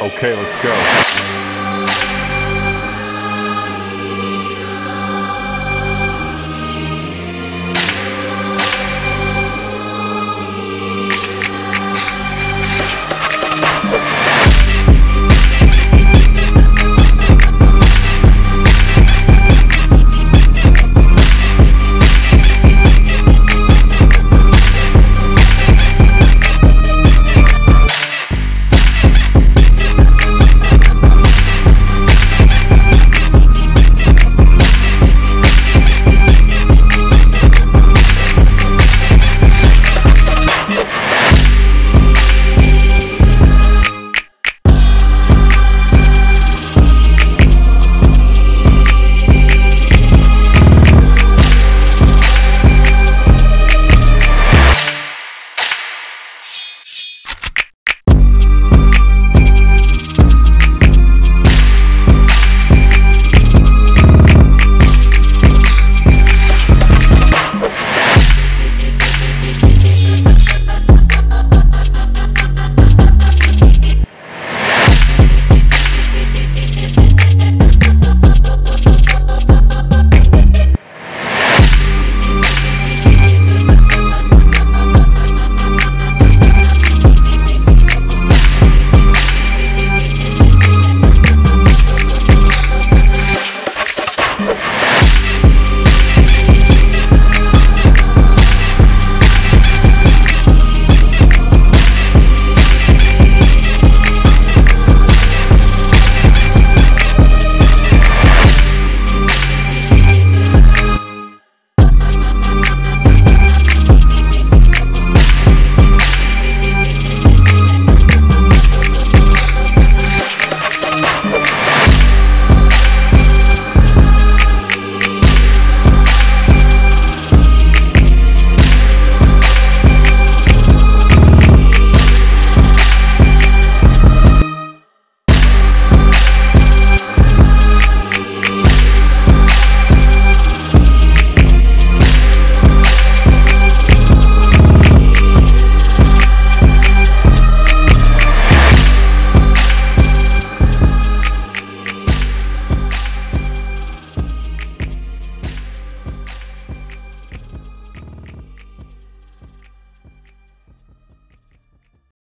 Okay, let's go.